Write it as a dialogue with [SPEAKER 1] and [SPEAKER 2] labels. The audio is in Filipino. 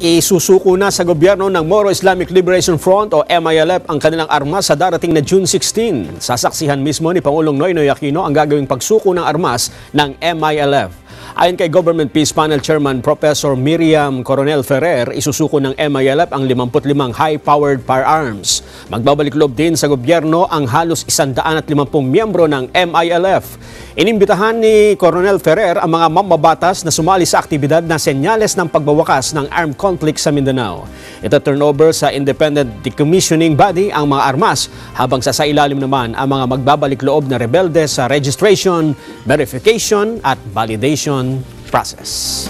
[SPEAKER 1] Isusuko na sa gobyerno ng Moro Islamic Liberation Front o MILF ang kanilang armas sa darating na June 16. Sasaksihan mismo ni Pangulong Noynoy Aquino ang gagawing pagsuko ng armas ng MILF. Ayon kay Government Peace Panel Chairman Professor Miriam Coronel Ferrer, isusuko ng MILF ang 55 high-powered firearms. Magbabalik loob din sa gobyerno ang halos 150 miyembro ng MILF. Inimbitahan ni Coronel Ferrer ang mga mamabatas na sumali sa aktibidad na senyales ng pagbawakas ng armed conflict sa Mindanao. Ito turnover sa independent decommissioning body ang mga armas habang sa sailalim naman ang mga magbabalik loob na rebelde sa registration, verification at validation process.